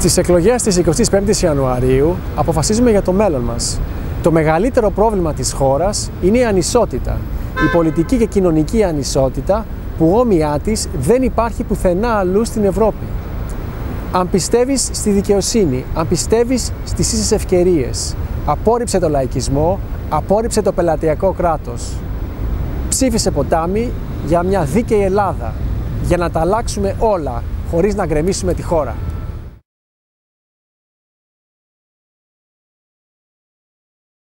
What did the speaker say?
Στις εκλογές της 25ης Ιανουαρίου αποφασίζουμε για το μέλλον μας. Το μεγαλύτερο πρόβλημα της χώρας είναι η ανισότητα. Η πολιτική και κοινωνική ανισότητα που όμοιά της δεν υπάρχει πουθενά αλλού στην Ευρώπη. Αν πιστεύεις στη δικαιοσύνη, αν πιστεύεις στις ίσες ευκαιρίες, απόρριψε το λαϊκισμό, απόρριψε το πελατειακό κράτος. Ψήφισε ποτάμι για μια δίκαιη Ελλάδα, για να τα αλλάξουμε όλα, χωρίς να γκρεμίσουμε τη χώρα.